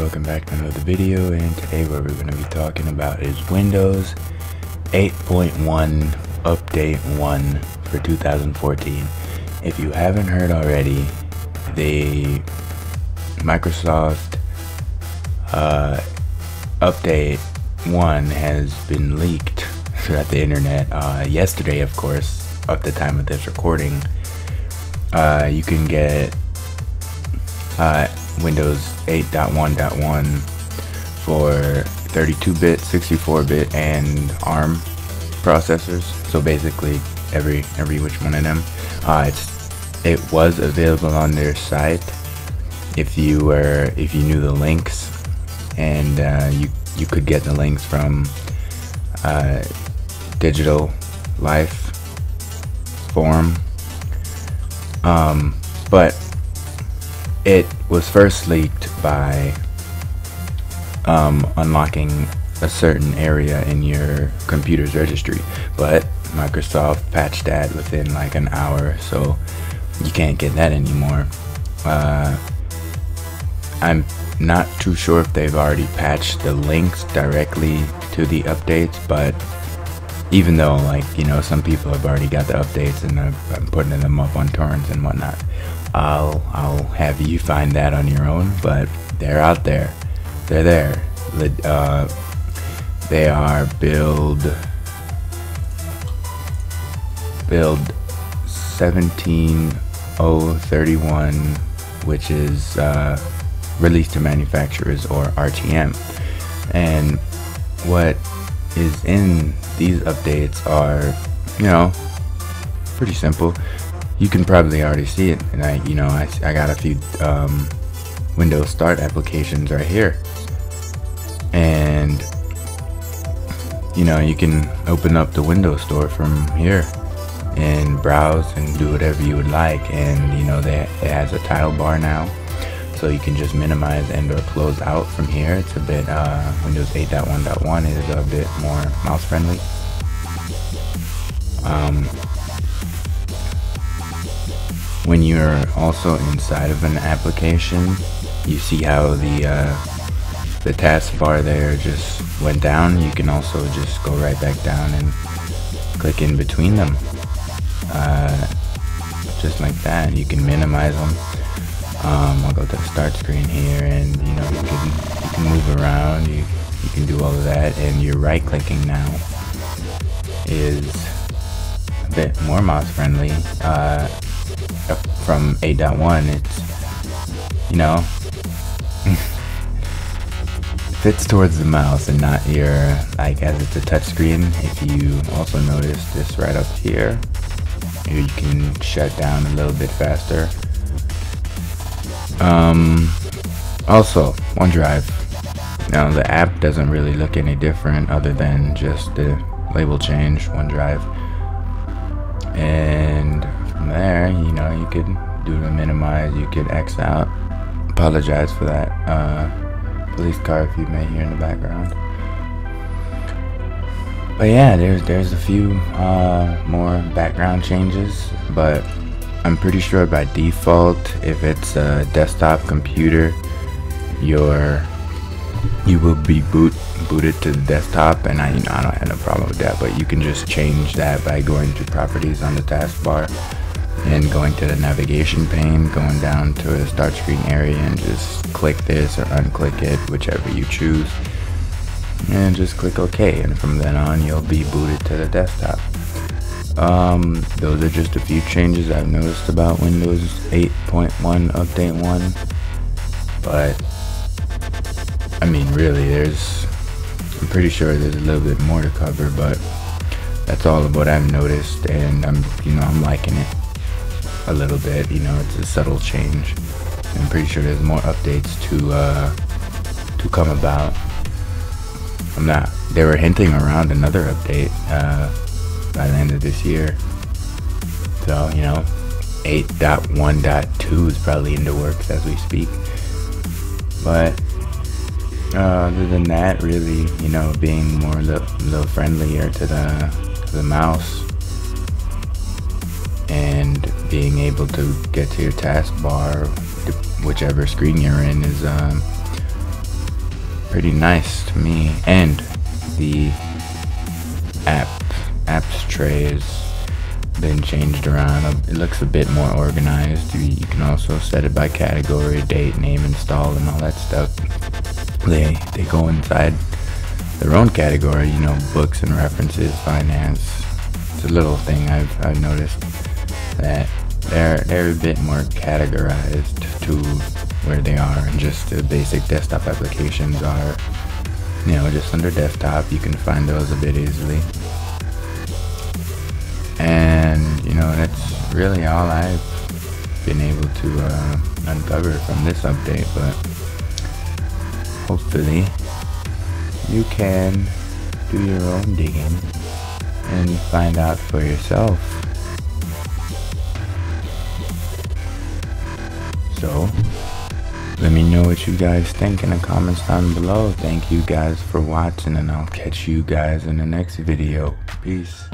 welcome back to another video and today what we're going to be talking about is Windows 8.1 Update 1 for 2014. If you haven't heard already, the Microsoft uh, Update 1 has been leaked throughout the internet uh, yesterday of course, at the time of this recording. Uh, you can get uh, Windows 8.1.1 for 32-bit, 64-bit, and ARM processors. So basically, every every which one of them. Uh, it's it was available on their site if you were if you knew the links, and uh, you you could get the links from uh, Digital Life Forum. Um, but it was first leaked by um, unlocking a certain area in your computer's registry, but Microsoft patched that within like an hour, so you can't get that anymore. Uh, I'm not too sure if they've already patched the links directly to the updates, but even though like you know some people have already got the updates and I'm putting them up on torrents and whatnot, I'll I'll have you find that on your own. But they're out there, they're there. Uh, they are build build 17031, which is uh, released to manufacturers or RTM, and what is in these updates are, you know, pretty simple. You can probably already see it, and I, you know, I, I got a few um, Windows Start applications right here, and you know, you can open up the Windows Store from here and browse and do whatever you would like, and you know, that it has a title bar now so you can just minimize and or close out from here. It's a bit, uh, Windows 8.1.1 is a bit more mouse friendly. Um, when you're also inside of an application, you see how the uh, the taskbar there just went down. You can also just go right back down and click in between them, uh, just like that. You can minimize them um, I'll go to the start screen here and you know you can you can move around you you can do all of that and your right clicking now is a bit more mouse friendly uh, from 8.1 it's you know fits towards the mouse and not your like as it's a touchscreen if you also notice this right up here you can shut down a little bit faster um, also, OneDrive. Now the app doesn't really look any different other than just the label change, OneDrive. And there, you know, you could do the minimize, you could X out. Apologize for that uh, police car if you may hear in the background. But yeah, there's there's a few uh, more background changes, but I'm pretty sure by default, if it's a desktop computer, your you will be boot booted to the desktop, and I you know I don't have a problem with that. But you can just change that by going to properties on the taskbar and going to the navigation pane, going down to the start screen area, and just click this or unclick it, whichever you choose, and just click OK. And from then on, you'll be booted to the desktop. Um, those are just a few changes I've noticed about Windows 8.1 Update 1. But, I mean, really, there's, I'm pretty sure there's a little bit more to cover, but that's all of what I've noticed, and I'm, you know, I'm liking it a little bit. You know, it's a subtle change. I'm pretty sure there's more updates to, uh, to come about. I'm not, they were hinting around another update, uh, by the end of this year. So, you know, 8.1.2 is probably in the works as we speak. But uh, other than that, really, you know, being more little, little friendlier to the, to the mouse and being able to get to your taskbar, whichever screen you're in, is um, pretty nice to me. And the app apps tray has been changed around. It looks a bit more organized. You can also set it by category, date, name, install, and all that stuff. They they go inside their own category. You know, books and references, finance. It's a little thing I've I've noticed that they're they're a bit more categorized to where they are, and just the basic desktop applications are. You know, just under desktop, you can find those a bit easily. And, you know, that's really all I've been able to uh, uncover from this update, but hopefully you can do your own digging and find out for yourself. So, let me know what you guys think in the comments down below. Thank you guys for watching and I'll catch you guys in the next video. Peace.